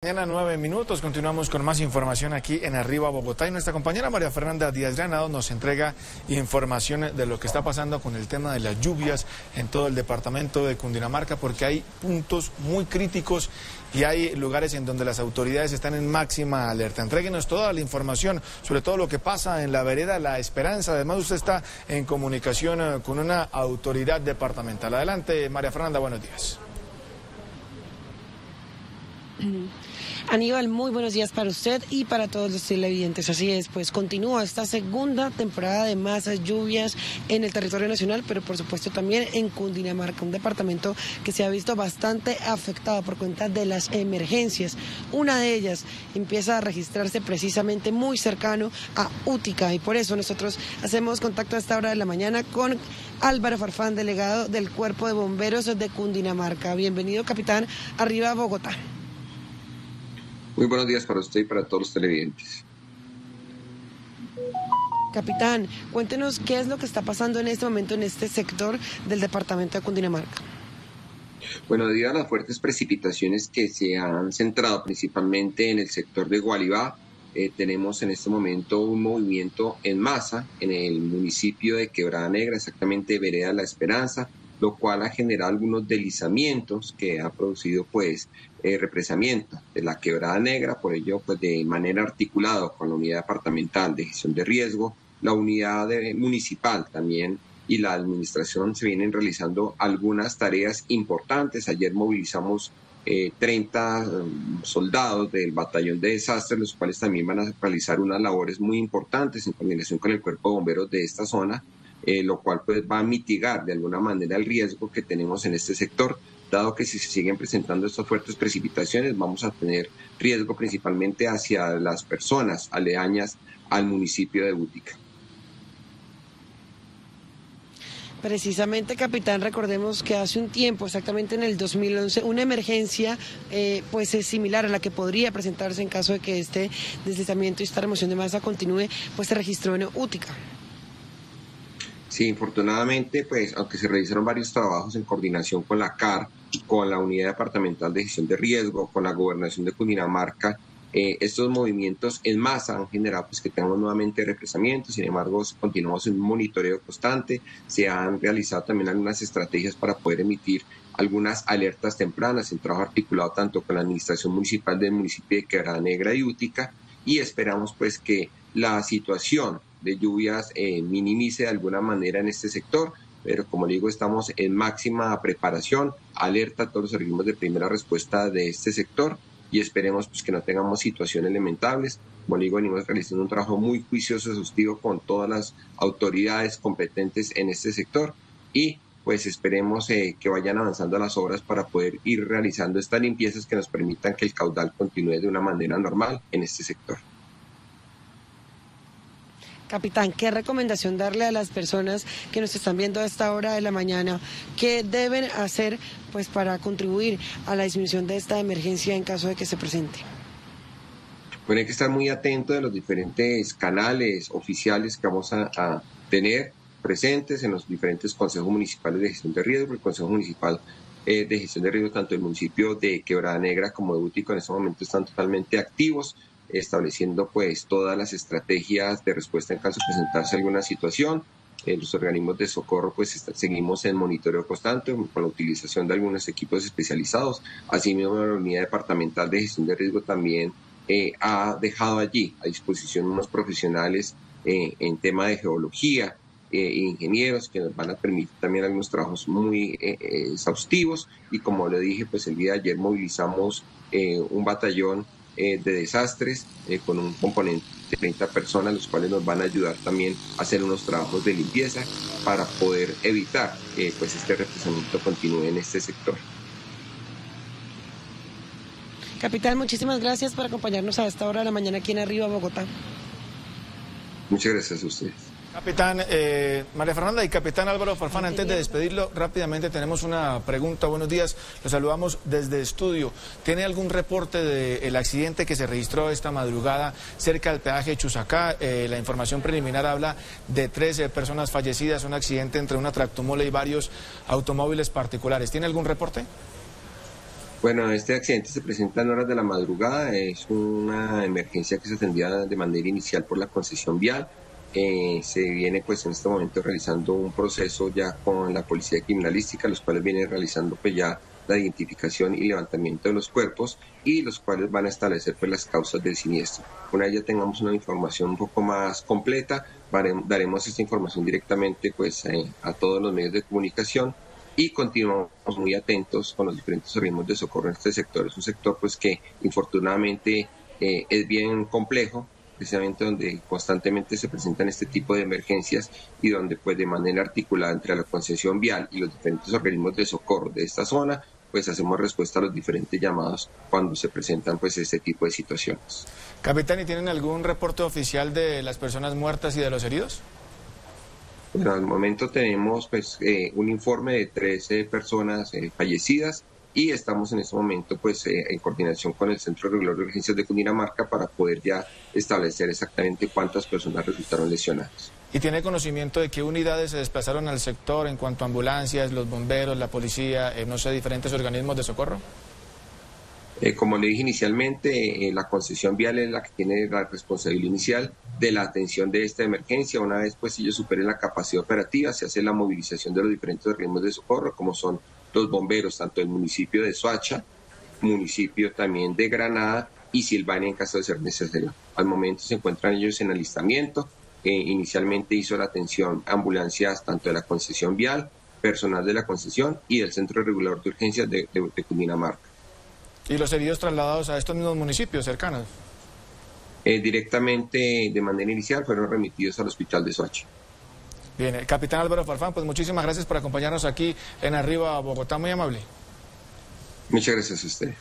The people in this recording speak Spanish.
Mañana nueve minutos, continuamos con más información aquí en Arriba Bogotá y nuestra compañera María Fernanda Díaz Granado nos entrega información de lo que está pasando con el tema de las lluvias en todo el departamento de Cundinamarca porque hay puntos muy críticos y hay lugares en donde las autoridades están en máxima alerta. Entréguenos toda la información sobre todo lo que pasa en la vereda La Esperanza. Además usted está en comunicación eh, con una autoridad departamental. Adelante María Fernanda, buenos días. Aníbal, muy buenos días para usted y para todos los televidentes. Así es, pues continúa esta segunda temporada de masas lluvias en el territorio nacional, pero por supuesto también en Cundinamarca, un departamento que se ha visto bastante afectado por cuenta de las emergencias. Una de ellas empieza a registrarse precisamente muy cercano a Útica y por eso nosotros hacemos contacto a esta hora de la mañana con Álvaro Farfán, delegado del Cuerpo de Bomberos de Cundinamarca. Bienvenido, capitán, arriba a Bogotá. Muy buenos días para usted y para todos los televidentes. Capitán, cuéntenos qué es lo que está pasando en este momento en este sector del departamento de Cundinamarca. Bueno, debido a las fuertes precipitaciones que se han centrado principalmente en el sector de Gualibá, eh, tenemos en este momento un movimiento en masa en el municipio de Quebrada Negra, exactamente Vereda La Esperanza, lo cual ha generado algunos deslizamientos que ha producido pues eh, represamiento de la quebrada negra, por ello pues de manera articulada con la unidad departamental de gestión de riesgo, la unidad municipal también y la administración se vienen realizando algunas tareas importantes. Ayer movilizamos 30 eh, um, soldados del batallón de desastres, los cuales también van a realizar unas labores muy importantes en coordinación con el cuerpo de bomberos de esta zona eh, lo cual pues va a mitigar de alguna manera el riesgo que tenemos en este sector, dado que si se siguen presentando estas fuertes precipitaciones vamos a tener riesgo principalmente hacia las personas aledañas al municipio de Bútica. Precisamente, capitán, recordemos que hace un tiempo, exactamente en el 2011, una emergencia eh, pues es similar a la que podría presentarse en caso de que este deslizamiento y esta remoción de masa continúe, pues se registró en Útica. Sí, infortunadamente, pues aunque se realizaron varios trabajos en coordinación con la CAR, con la Unidad Departamental de Gestión de Riesgo, con la Gobernación de Cundinamarca, eh, estos movimientos en masa han generado pues, que tengamos nuevamente represamientos, sin embargo continuamos en un monitoreo constante, se han realizado también algunas estrategias para poder emitir algunas alertas tempranas. En trabajo articulado tanto con la Administración Municipal del municipio de Quebrada Negra y Útica. Y esperamos pues que la situación de lluvias eh, minimice de alguna manera en este sector, pero como digo, estamos en máxima preparación, alerta a todos los organismos de primera respuesta de este sector y esperemos pues, que no tengamos situaciones lamentables. Como digo, venimos realizando un trabajo muy juicioso, exhaustivo con todas las autoridades competentes en este sector y pues esperemos eh, que vayan avanzando las obras para poder ir realizando estas limpiezas que nos permitan que el caudal continúe de una manera normal en este sector. Capitán, ¿qué recomendación darle a las personas que nos están viendo a esta hora de la mañana? ¿Qué deben hacer pues, para contribuir a la disminución de esta emergencia en caso de que se presente? Bueno, hay que estar muy atento de los diferentes canales oficiales que vamos a, tener presentes en los diferentes consejos municipales de gestión de riesgo. El Consejo Municipal eh, de Gestión de Riesgo, tanto el municipio de Quebrada Negra como de Bútico, en este momento están totalmente activos estableciendo pues todas las estrategias de respuesta en caso de presentarse alguna situación. Eh, los organismos de socorro pues seguimos en monitoreo constante con la utilización de algunos equipos especializados. Asimismo, la unidad departamental de gestión de riesgo también eh, ha dejado allí a disposición unos profesionales eh, en tema de geología, e ingenieros que nos van a permitir también algunos trabajos muy exhaustivos y como le dije pues el día de ayer movilizamos un batallón eh, de desastres eh, con un componente de 30 personas, los cuales nos van a ayudar también a hacer unos trabajos de limpieza para poder evitar que pues, este represamiento continúe en este sector. Capitán, muchísimas gracias por acompañarnos a esta hora de la mañana aquí en Arriba, Bogotá. Muchas gracias a ustedes. Capitán eh, María Fernanda y Capitán Álvaro Farfán, antes de despedirlo rápidamente tenemos una pregunta. Buenos días, los saludamos desde estudio. ¿Tiene algún reporte del accidente que se registró esta madrugada cerca del peaje Chusacá? Eh, la información preliminar habla de 13 personas fallecidas, un accidente entre una tractomula y varios automóviles particulares. ¿Tiene algún reporte? Bueno, este accidente se presenta en horas de la madrugada, es una emergencia que se atendía de manera inicial por la concesión vial. Eh, se viene pues en este momento realizando un proceso ya con la policía criminalística, los cuales vienen realizando pues ya la identificación y levantamiento de los cuerpos y los cuales van a establecer pues las causas del siniestro. Una vez ya tengamos una información un poco más completa, daremos esta información directamente pues eh, a todos los medios de comunicación y continuamos muy atentos con los diferentes organismos de socorro en este sector. Es un sector pues que infortunadamente eh, es bien complejo, precisamente donde constantemente se presentan este tipo de emergencias y donde pues de manera articulada entre la concesión vial y los diferentes organismos de socorro de esta zona pues hacemos respuesta a los diferentes llamados cuando se presentan pues este tipo de situaciones. Capitán, ¿y tienen algún reporte oficial de las personas muertas y de los heridos? Bueno, al momento tenemos pues eh, un informe de 13 personas eh, fallecidas y estamos en este momento pues eh, en coordinación con el Centro Regular de Urgencias de Cundinamarca para poder ya establecer exactamente cuántas personas resultaron lesionadas. ¿Y tiene conocimiento de qué unidades se desplazaron al sector en cuanto a ambulancias, los bomberos, la policía, no sé, diferentes organismos de socorro? Eh, como le dije inicialmente, eh, la concesión vial es la que tiene la responsabilidad inicial de la atención de esta emergencia. Una vez pues ellos superen la capacidad operativa, se hace la movilización de los diferentes organismos de socorro, como son los bomberos, tanto del municipio de Soacha, municipio también de Granada y Silvania en caso de ser necesario. Al momento se encuentran ellos en alistamiento. Eh, inicialmente hizo la atención ambulancias tanto de la concesión vial, personal de la concesión y del Centro Regulador de Urgencias de, de, de Cundinamarca. ¿Y los heridos trasladados a estos mismos municipios cercanos? Eh, directamente de manera inicial fueron remitidos al hospital de Soacha. Bien, capitán Álvaro Farfán, pues muchísimas gracias por acompañarnos aquí en Arriba Bogotá, muy amable. Muchas gracias a ustedes.